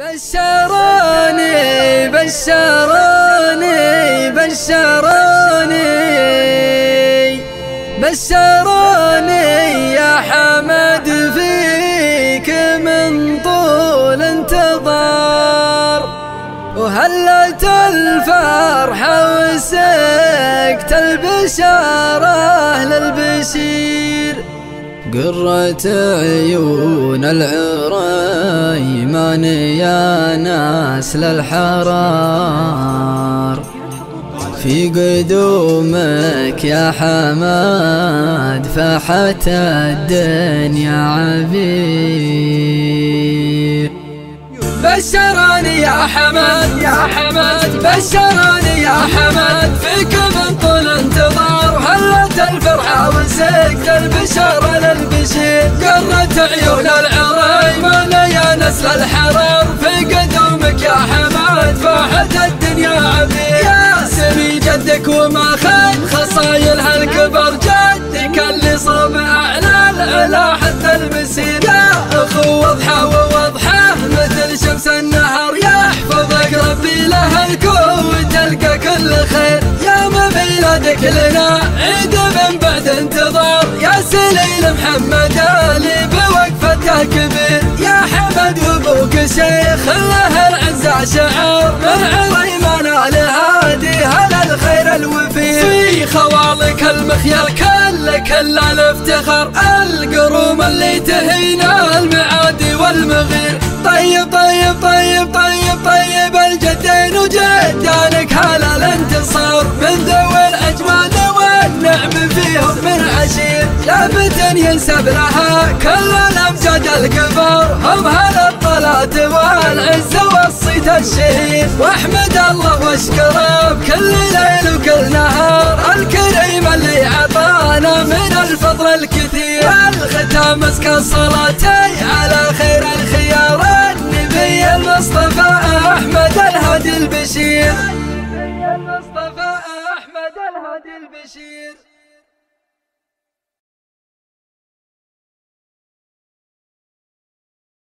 بشروني بشروني بشروني. بشروني يا حمد فيك من طول انتظار. وهلت الفرحة وسكت البشارة للبشير قرة عيون العريمان يا ناس للحرار. في قدومك يا حماد فحت الدنيا عبير. بشرني يا حماد يا حماد بشرني يا حماد. فيك من طول انتظار هلت الفرحة وسكت البشارة للبشير العلا حتى المسير يا أخو وضحى ووضحى مثل شمس النهر يحفظك ربي له الكون. وتلقى كل خير يا ميلادك لنا. عيد من بعد انتظار. يا سليل محمد علي بوقفته كبير. يا حمد وابوك شيخ له العزة شعار من عظيمان الهادي هل الخير الوفير؟ في خوالك المخيال كل كل الافتخار القروم اللي تهينا المعادي والمغير. طيب طيب طيب طيب طيب الجدين وجدانك هلا الانتصار. من ذوي الاجمال والنعم فيهم من عشير. لابد ينسب لها كل الأمجاد الكبار. هم هلا الطلات والعز والصيت الشهير. واحمد الله واشكره بكل ليل وكل الكثير الختام مسكن صلاتي على خير الخيار. النبي المصطفى أحمد الهادي البشير. المصطفى أحمد الهادي البشير.